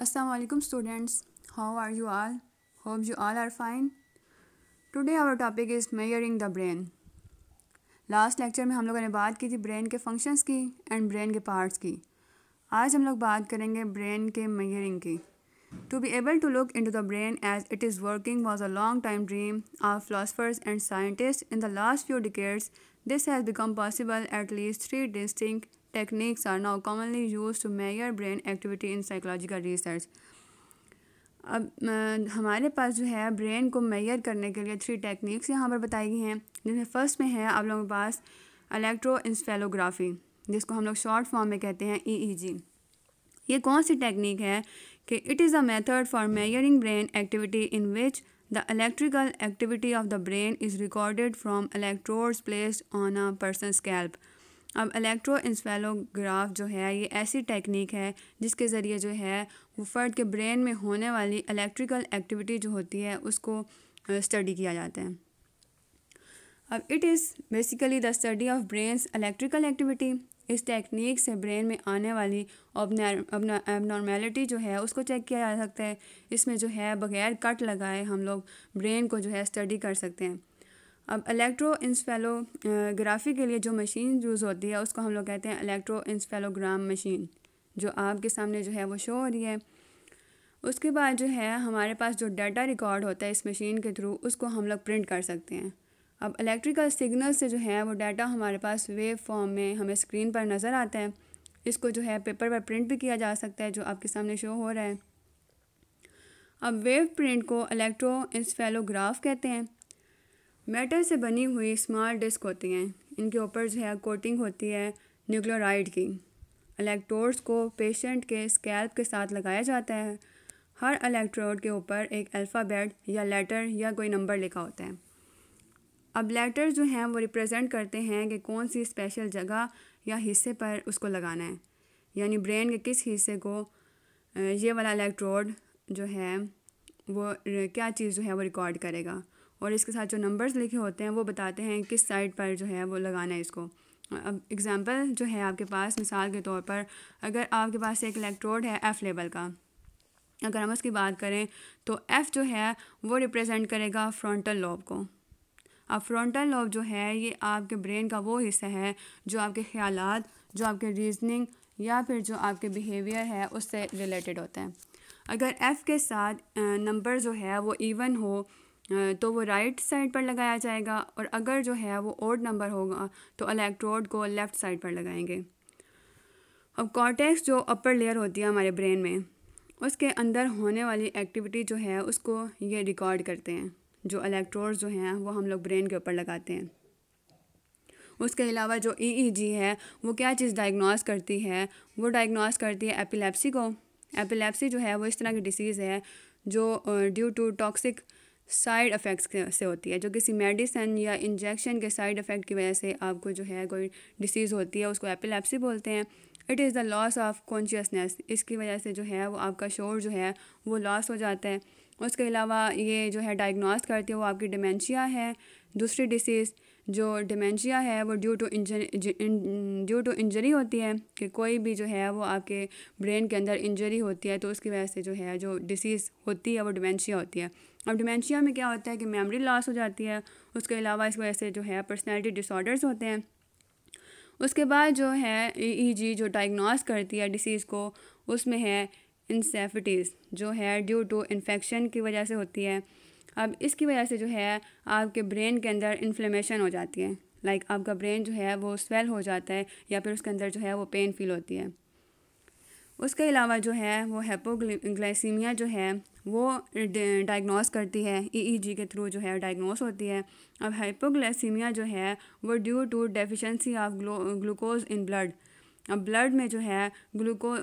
Assalamu alaikum, students. How are you all? Hope you all are fine. Today our topic is measuring the brain. Last lecture में हम लोगों ने बात की थी ब्रेन के फ़ंक्शंस की एंड ब्रेन के पार्ट्स की आज हम लोग बात करेंगे ब्रेन के मेजरिंग की to be able to look in to the brain as it is working was a long time dream of philosophers and scientist in the last few decades this has become possible at least three distinct techniques are now commonly used to measure brain activity in psychological research. अब हमारे पास जो है brain को mayor करने के लिए three techniques यहाँ पर बताई गई हैं। जिसमें फ़र्स्ट में है आप लोगों के पास इलेक्ट्रो इंसफेलोग्राफी जिसको हम लोग शॉर्ट फॉर्म में कहते हैं ईईजी e ये कौन सी टेक्निक है कि it is a method for measuring brain activity in which the electrical activity of the brain is recorded from electrodes placed on a person scalp अब इलेक्ट्रो इंसफेलोग्राफ जो है, ये ऐसी टेक्निक है जिसके ज़रिए जो है, वो फ़र्द के ब्रेन में होने वाली इलेक्ट्रिकल एक्टिविटी जो होती है, उसको स्टडी किया जाता है। अब it is basically the study of brain's electrical activity इस टेक्निक से ब्रेन में आने वाली एबनॉर्मेलिटी जो है, उसको चेक किया जा सकता है। इसमें जो है, बग़ैर कट लगाए हम लोग ब्रेन को जो है स्टडी कर सकते हैं। अब इलेक्ट्रो इंसफेलोग्राफी के लिए जो मशीन यूज़ होती है, उसको हम लोग कहते हैं इलेक्ट्रो इंसफेलोग्राम मशीन जो आपके सामने जो है वो शो हो रही है। उसके बाद जो है, हमारे पास जो डाटा रिकॉर्ड होता है इस मशीन के थ्रू उसको हम लोग प्रिंट कर सकते हैं। अब इलेक्ट्रिकल सिग्नल से जो है, वो डाटा हमारे पास वेव फॉर्म में हमें स्क्रीन पर नज़र आता है। इसको जो है पेपर पर प्रिंट भी किया जा सकता है, जो आपके सामने शो हो रहा है। अब वेव प्रिंट को इलेक्ट्रो इंसफेलोग्राफ कहते हैं। मेटल से बनी हुई स्मार्ट डिस्क होती हैं। इनके ऊपर जो है कोटिंग होती है न्यूक्लोराइड की। इलेक्ट्रोड्स को पेशेंट के स्कैल्प के साथ लगाया जाता है। हर इलेक्ट्रोड के ऊपर एक अल्फ़ाबेट या लेटर या कोई नंबर लिखा होता है। अब लेटर जो हैं वो रिप्रेजेंट करते हैं कि कौन सी स्पेशल जगह या हिस्से पर उसको लगाना है। यानी ब्रेन के किस हिस्से को ये वाला इलेक्ट्रोड जो है वो क्या चीज़ जो है वो रिकॉर्ड करेगा। और इसके साथ जो नंबर्स लिखे होते हैं, वो बताते हैं किस साइड पर जो है वो लगाना है इसको। अब एग्ज़ाम्पल जो है आपके पास, मिसाल के तौर पर अगर आपके पास एक इलेक्ट्रोड है एफ़ लेवल का, अगर हम उसकी बात करें तो एफ़ जो है वो रिप्रेजेंट करेगा फ्रंटल लॉब को। अब फ्रंटल लॉब जो है, ये आपके ब्रेन का वो हिस्सा है जो आपके ख्याल जो आपके रीजनिंग या फिर जो आपके बिहेवियर है, उससे रिलेटेड होता है। अगर एफ़ के साथ नंबर जो है वो इवन हो तो वो राइट साइड पर लगाया जाएगा और अगर जो है वो ओड नंबर होगा तो इलेक्ट्रोड को लेफ़्ट साइड पर लगाएँगे। अब कॉर्टेक्स जो अपर लेयर होती है हमारे ब्रेन में, उसके अंदर होने वाली एक्टिविटी जो है उसको ये रिकॉर्ड करते हैं। जो इलेक्ट्रोड जो हैं, वो हम लोग ब्रेन के ऊपर लगाते हैं। उसके अलावा जो ईईजी e है, वो क्या चीज़ डायग्नोस करती है? वो डायग्नोस करती है एपिलेप्सी को। एपिलेप्सी जो है वो इस तरह की डिसीज़ है, जो due to toxic side effects से होती है, जो किसी मेडिसन या इंजेक्शन के साइड इफ़ेक्ट की वजह से आपको जो है कोई डिसीज़ होती है, उसको एपिलेप्सी बोलते हैं। It is the loss of consciousness, इसकी वजह से जो है वो आपका शोर जो है वो लॉस हो जाता है। उसके अलावा ये जो है डायग्नोस करती है, वो आपकी डिमेंशिया है। दूसरी डिसीज़ जो डिमेंशिया है, वो due to injury due to injury होती है, कि कोई भी जो है वो आपके ब्रेन के अंदर इंजरी होती है तो उसकी वजह से जो है जो डिसीज़ होती है, वो डिमेंशिया होती है। अब डिमेंशिया में क्या होता है कि मेमोरी लॉस हो जाती है, उसके अलावा इस वजह से जो है पर्सनैलिटी डिसऑर्डर्स होते हैं। उसके बाद जो है ई जी जो डायग्नोस करती है डिसीज़ को, उसमें है इंसेफिटीज़ जो है ड्यू टू इन्फेक्शन की वजह से होती है। अब इसकी वजह से जो है आपके ब्रेन के अंदर इन्फ्लेमेशन हो जाती है लाइक आपका ब्रेन जो है वो स्वेल हो जाता है या फिर उसके अंदर जो है वो पेन फील होती है। उसके अलावा जो है वो हेपोग्लाइसीमिया जो है वो डायग्नोस करती है ईईजी e के थ्रू जो है डायग्नोस होती है। अब हाइपोग्लाइसीमिया जो है, वो due to deficiency of glucose in blood अब ब्लड में जो है ग्लूको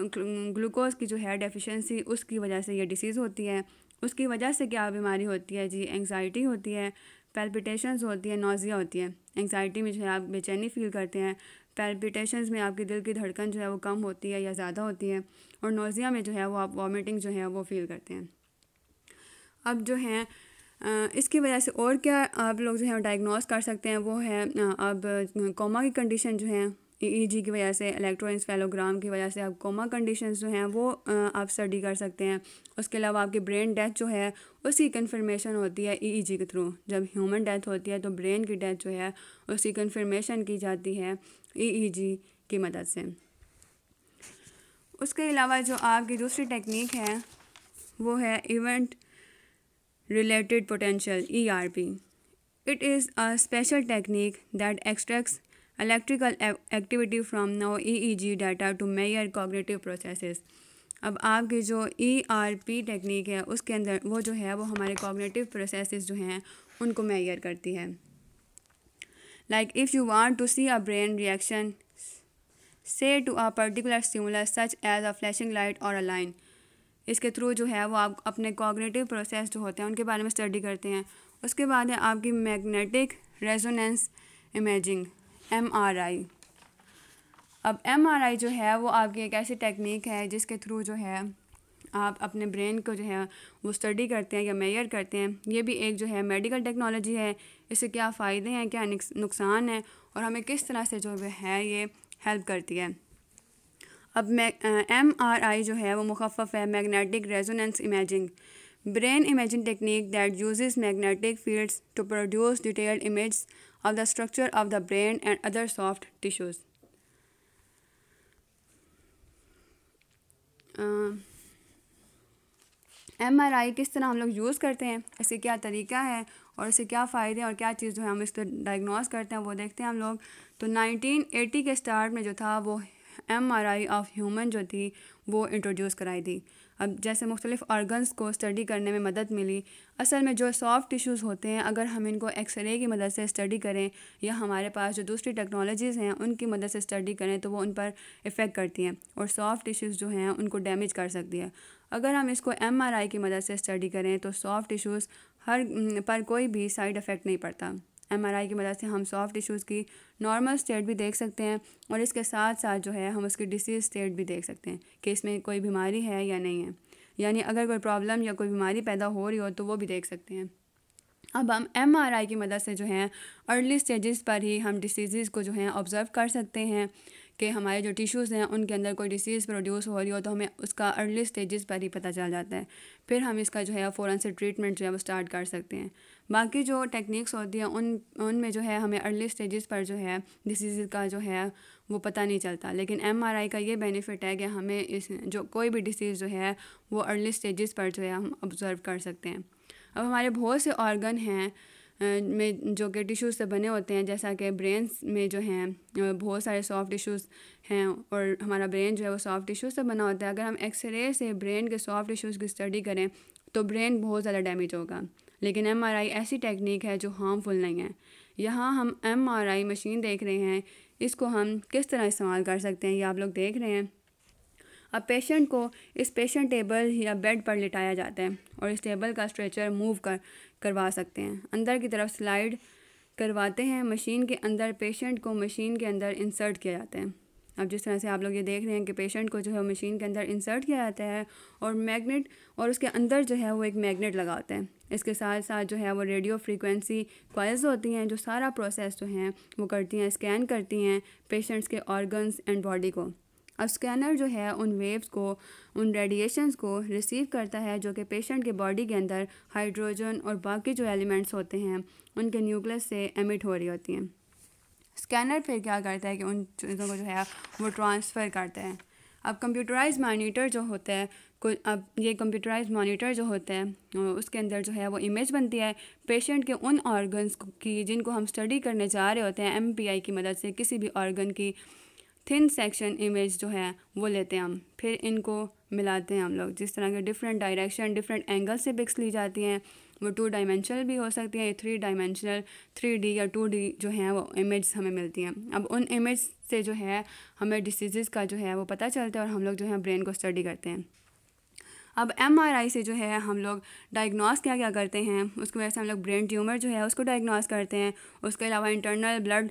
ग्लूकोज की जो है डेफिशिएंसी उसकी वजह से ये डिसीज़ होती है। उसकी वजह से क्या बीमारी होती है जी? एंगजाइटी होती है पेल्पिटेशंस होती है नोज़िया होती है। एंगजाइटी में जो है आप बेचैनी फील करते हैं। पेल्पिटेशंस में आपकी दिल की धड़कन जो है वो कम होती है या ज़्यादा होती है। और नोज़िया में जो है वो आप वॉमिटिंग जो है वो फील करते हैं। अब जो है इसकी वजह से और क्या आप लोग जो है डायग्नोस कर सकते हैं, वो है अब कोमा की कंडीशन जो है ईईजी की वजह से इलेक्ट्रोइंसफेलोग्राम की वजह से आप कोमा कंडीशंस जो हैं, वो आप स्टडी कर सकते हैं। उसके अलावा आपकी ब्रेन डेथ जो है उसकी कन्फर्मेशन होती है ईईजी के थ्रू जब ह्यूमन डेथ होती है तो ब्रेन की डेथ जो है उसकी कन्फर्मेशन की जाती है ईईजी की मदद से। उसके अलावा जो आपकी दूसरी टेक्निक है, वो है event related potential ERP it is a special technique that extracts electrical activity from now EEG data to measure cognitive processes. अब आपकी जो ई आर पी टेक्निक है, उसके अंदर वो जो है, वो हमारे कॉग्निटिव प्रोसेसेस जो हैं, उनको मेजर करती है। Like if you want to see a brain reaction से to a particular stimulus such as a flashing light और अ लाइन इसके थ्रू जो है वो आप अपने कॉग्निटिव प्रोसेस जो होते हैं, उनके बारे में स्टडी करते हैं। उसके बाद है आपकी magnetic resonance imaging M R I अब एम आर आई जो है वो आपकी एक ऐसी टेक्निक है जिसके थ्रू जो है आप अपने ब्रेन को जो है वो स्टडी करते हैं या मेयर करते हैं। ये भी एक जो है मेडिकल टेक्नोलॉजी है। इससे क्या फ़ायदे हैं, क्या नुकसान है और हमें किस तरह से जो है ये हेल्प करती है। अब एम आर आई जो है वो मुखफ़ है magnetic resonance imaging brain imaging technique that uses magnetic fields to produce detailed image of the structure of the brain and other soft tissues. M R I किस तरह हम लोग यूज़ करते हैं? इससे क्या तरीका है? और इससे क्या फ़ायदे और क्या चीज़ जो है हम इसको डायग्नोस करते हैं वो देखते हैं हम लोग। तो 1980 के स्टार्ट में जो था वो M R I of human जो थी, वो इंट्रोड्यूस कराई थी। अब जैसे मुख्तलिफ़ ऑर्गन्स को स्टडी करने में मदद मिली, असल में जो सॉफ्ट टिश्यूज़ होते हैं, अगर हम इनको एक्सरे की मदद से स्टडी करें, या हमारे पास जो दूसरी टेक्नोलॉजीज़ हैं, उनकी मदद से स्टडी करें तो वो उन पर इफ़ेक्ट करती हैं। और सॉफ्ट टिश्यूज़ जो हैं, उनको डैमेज कर सकती है। अगर हम इसको एम आर आई की मदद से स्टडी करें तो सॉफ्ट टिश्यूज़ हर, पर कोई भी साइड इफ़ेक्ट नहीं पड़ता। एमआरआई की मदद से हम सॉफ्ट टिश्यूज़ की नॉर्मल स्टेट भी देख सकते हैं और इसके साथ साथ जो है हम उसकी डिसीज़ स्टेट भी देख सकते हैं, कि इसमें कोई बीमारी है या नहीं है। यानी अगर कोई प्रॉब्लम या कोई बीमारी पैदा हो रही हो तो वो भी देख सकते हैं। अब हम एम आर आई की मदद से जो है अर्ली स्टेजेस पर ही हम डिसीज़ को जो है ऑब्ज़र्व कर सकते हैं। कि हमारे जो टिश्यूज़ हैं, उनके अंदर कोई डिसीज़ प्रोड्यूस हो रही हो तो हमें उसका अर्ली स्टेजेस पर ही पता चल जाता है। फिर हम इसका जो है फ़ौरन से ट्रीटमेंट जो है, वो स्टार्ट कर सकते हैं। बाकी जो टेक्निक्स होती हैं, उन, उनमें जो है, हमें अर्ली स्टेजेस पर जो है डिसीज़ का जो है, वो पता नहीं चलता। लेकिन एम आर आई का ये बेनिफिट है कि हमें इस, जो कोई भी डिसीज़ जो है, वो अर्ली स्टेजेस पर जो है, हम ऑब्ज़र्व कर सकते हैं। अब हमारे बहुत से ऑर्गन हैं में जो कि टिश्यूज़ से बने होते हैं, जैसा कि ब्रेन में जो हैं बहुत सारे सॉफ्ट टिश्यूज़ हैं और हमारा ब्रेन जो है वो सॉफ्ट टिश्यूज़ से बना होता है। अगर हम एक्सरे से ब्रेन के सॉफ्ट टिश्यूज़ की स्टडी करें तो ब्रेन बहुत ज़्यादा डैमेज होगा। लेकिन एमआरआई ऐसी टेक्निक है जो हार्मफुल नहीं है। यहाँ हम एमआरआई मशीन देख रहे हैं, इसको हम किस तरह इस्तेमाल कर सकते हैं, ये आप लोग देख रहे हैं। अब पेशेंट को इस पेशेंट टेबल या बेड पर लिटाया जाता है और इस टेबल का स्ट्रेचर मूव कर, करवा सकते हैं। अंदर की तरफ़ स्लाइड करवाते हैं। मशीन के अंदर पेशेंट को मशीन के अंदर इंसर्ट किया जाता है। अब जिस तरह से आप लोग ये देख रहे हैं कि पेशेंट को जो है मशीन के अंदर इंसर्ट किया जाता है और मैग्नेट और उसके अंदर जो है वो एक मैग्नेट लगा होता है। इसके साथ साथ जो है वो रेडियो फ्रीक्वेंसी क्वाइल्स होती हैं, जो सारा प्रोसेस जो हैं वो करती हैं स्कैन करती हैं पेशेंट्स के ऑर्गन्स एंड बॉडी को। अब स्कैनर जो है उन वेव्स को, उन रेडिएशंस को रिसीव करता है जो कि पेशेंट के बॉडी के अंदर हाइड्रोजन और बाकी जो एलिमेंट्स होते हैं, उनके न्यूक्लियस से एमिट हो रही होती हैं। स्कैनर फिर क्या करता है कि उन चीज़ों को जो है वो ट्रांसफ़र करता है। अब कंप्यूटराइज मानीटर जो होता है कुछ अब ये कंप्यूटराइज मॉनिटर जो होता है उसके अंदर जो है वो इमेज बनती है। पेशेंट के उन ऑर्गन्स की जिनको हम स्टडी करने जा रहे होते हैं एम की मदद से किसी भी ऑर्गन की थिन सेक्शन इमेज जो है, वो लेते हैं हम। फिर इनको मिलाते हैं हम लोग। जिस तरह के डिफरेंट डायरेक्शन डिफरेंट एंगल से पिक्स ली जाती हैं, वो टू डायमेंशनल भी हो सकती हैं थ्री डायमेंशनल थ्री डी या टू डी जो हैं, वो इमेज हमें मिलती हैं। अब उन इमेज से जो है, हमें डिसीज़ का जो है, वो पता चलता है और हम लोग जो है ब्रेन को स्टडी करते हैं। अब एमआरआई से जो है हम लोग डायग्नोस क्या क्या करते हैं, उसकी वजह से हम लोग ब्रेन ट्यूमर जो है उसको डायग्नोस करते हैं, उसके अलावा इंटरनल ब्लड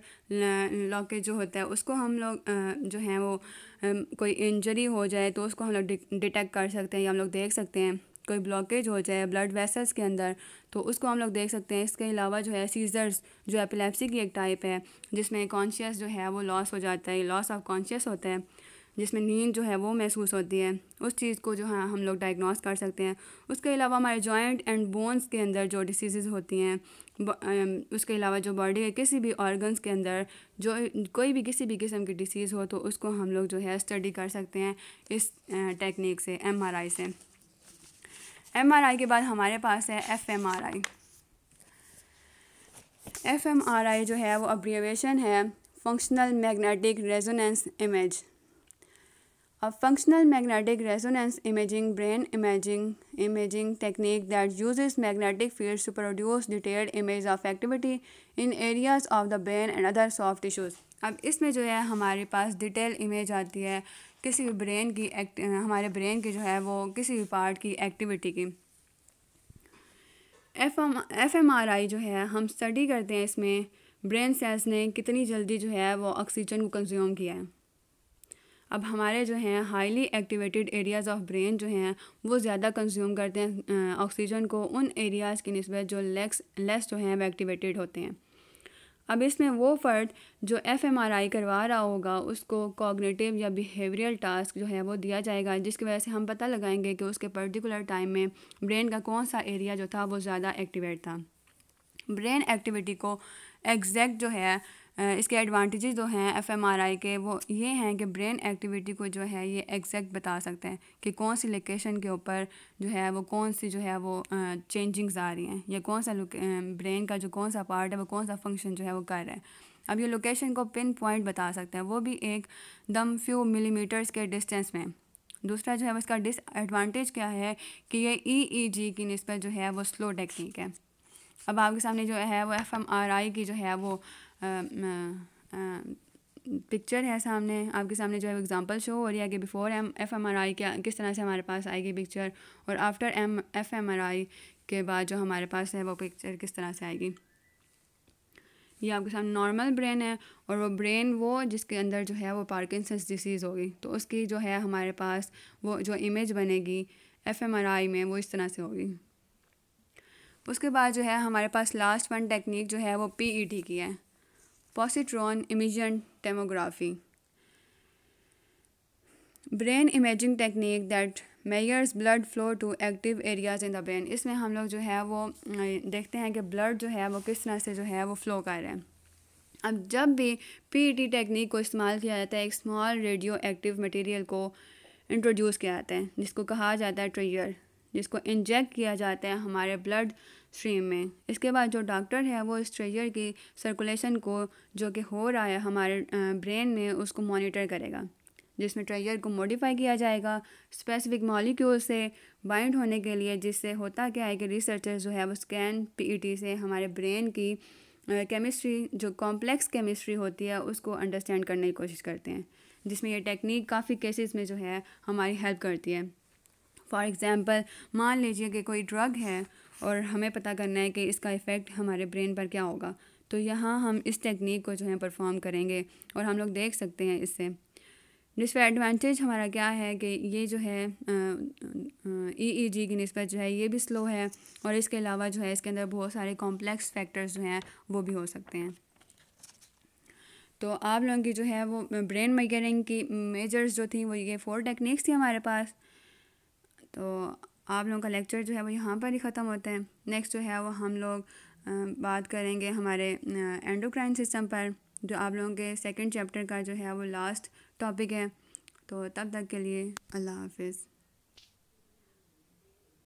लॉकेज जो होता है उसको हम लोग जो है वो कोई इंजरी हो जाए तो उसको हम लोग डिटेक्ट कर सकते हैं या हम लोग देख सकते हैं। कोई ब्लॉकेज हो जाए ब्लड वेसल्स के अंदर तो उसको हम लोग देख सकते हैं। इसके अलावा जो है सीजर्स जो एपिलेप्सी की एक टाइप है जिसमें कॉन्शियस जो है वो लॉस हो जाता है लॉस ऑफ़ कॉन्शियस होता है। जिसमें नींद जो है वो महसूस होती है। उस चीज़ को जो है हम लोग डायग्नोस कर सकते हैं। उसके अलावा हमारे जॉइंट एंड बोन्स के अंदर जो डिसीज़ होती हैं उसके अलावा जो बॉडी के किसी भी ऑर्गन्स के अंदर जो, कोई भी किसी भी किस्म की डिसीज़ हो तो उसको हम लोग जो है स्टडी कर सकते हैं इस टेक्निक से एमआरआई से। एमआरआई के बाद हमारे पास है एफएमआरआई एफएमआरआई जो है वो अब्रिवेशन है functional magnetic resonance image A functional magnetic resonance imaging brain imaging imaging technique that uses magnetic fields to produce detailed image of activity in areas of the brain and other soft tissues. अब इसमें जो है हमारे पास detail image आती है किसी भी brain की एक्ट हमारे ब्रेन की जो है वो किसी भी पार्ट की एक्टिविटी की F M F M R I जो है हम स्टडी करते हैं इसमें ब्रेन सेल्स ने कितनी जल्दी जो है वो ऑक्सीजन को कंज्यूम किया है अब हमारे जो हैं highly activated areas of brain जो हैं, वो ज़्यादा कंज्यूम करते हैं ऑक्सीजन को उन एरियाज़ की नस्बत जो लेक्स लेस जो हैं एक्टिवेटेड होते हैं। अब इसमें वो फ़र्द जो एफ़ एम आर आई करवा रहा होगा, उसको कॉग्नेटिव या बिहेवियरल टास्क जो है, वो दिया जाएगा, जिसकी वजह से हम पता लगाएँगे कि उसके पर्टिकुलर टाइम में ब्रेन का कौन सा एरिया जो था, वो ज़्यादा एक्टिवेट था। ब्रेन एक्टिविटी को एग्जैक्ट जो है इसके एडवांटेजेस जो हैं एफ़ एम आर आई के, वो ये हैं कि ब्रेन एक्टिविटी को जो है, ये एग्जैक्ट बता सकते हैं कि कौन सी लोकेशन के ऊपर जो है, वो कौन सी जो है, वो चेंजिंग्स आ रही हैं, या कौन सा ब्रेन का जो कौन सा पार्ट है, वो कौन सा फ़ंक्शन जो है, वो कर रहा है। अब ये लोकेशन को पिन पॉइंट बता सकते हैं, वो भी एक दम फ्यू मिलीमीटर्स के डिस्टेंस में। दूसरा जो है उसका डिसएडवांटेज क्या है कि ये ई ई जी की नस्बत जो है, वो स्लो टेक्निक है। अब आपके सामने जो है वो एफ़ एम आर आई की जो है वो पिक्चर है सामने। आपके सामने जो है एग्जांपल शो हो रही है कि before M F M R I क्या किस तरह से हमारे पास आएगी पिक्चर और after M F M R I के बाद जो हमारे पास है वो पिक्चर किस तरह से आएगी। ये आपके सामने नॉर्मल ब्रेन है और वो ब्रेन वो जिसके अंदर जो है वो पार्किंसंस डिसीज़ होगी। तो उसकी जो है हमारे पास वो जो इमेज बनेगी एफ़ एम आर आई में वो इस तरह से होगी। उसके बाद जो है हमारे पास लास्ट वन टेक्निक जो है वो पी ई टी की है। Positron emission tomography brain imaging technique that measures blood flow to active areas in the brain इसमें हम लोग जो है वो देखते हैं कि ब्लड जो है वो किस तरह से जो है वो फ्लो कर रहे हैं। अब जब भी पीईटी टेक्निक को इस्तेमाल किया जाता है, एक स्मॉल रेडियो एक्टिव मटेरियल को इंट्रोड्यूस किया जाता है, जिसको कहा जाता है ट्रिगर जिसको इंजेक्ट किया जाता है हमारे ब्लड स्ट्रीम में। इसके बाद जो डॉक्टर है, वो इस ट्रेजर की सर्कुलेशन को, जो कि हो रहा है हमारे ब्रेन में, उसको मॉनिटर करेगा। जिसमें ट्रेजर को मॉडिफाई किया जाएगा स्पेसिफिक मॉलिक्यूल से बाइंड होने के लिए, जिससे होता क्या है कि रिसर्चर जो है, वो स्कैन पीईटी से हमारे ब्रेन की केमिस्ट्री जो कॉम्प्लेक्स केमिस्ट्री होती है, उसको अंडरस्टैंड करने की कोशिश करते हैं। जिसमें ये टेक्निक काफ़ी केसेस में जो है, हमारी हेल्प करती है। फॉर एग्ज़ाम्पल मान लीजिए कि कोई ड्रग है और हमें पता करना है कि इसका इफ़ेक्ट हमारे ब्रेन पर क्या होगा। तो यहाँ हम इस टेक्निक को जो है परफॉर्म करेंगे और हम लोग देख सकते हैं इससे। जिसका एडवांटेज हमारा क्या है कि ये जो है ई ई जी की नस्बत जो है ये भी स्लो है और इसके अलावा जो है इसके अंदर बहुत सारे कॉम्प्लेक्स फैक्टर्स जो हैं वो भी हो सकते हैं। तो आप लोगों की जो है वो ब्रेन मेजरिंग की मेजर्स जो थी वो ये फोर टेक्निक्स थी हमारे पास। तो आप लोगों का लेक्चर जो है वो यहाँ पर ही ख़त्म होता है। नेक्स्ट जो है वो हम लोग बात करेंगे हमारे एंडोक्राइन सिस्टम पर, जो आप लोगों के सेकंड चैप्टर का जो है वो लास्ट टॉपिक है। तो तब तक के लिए अल्लाह हाफिज़।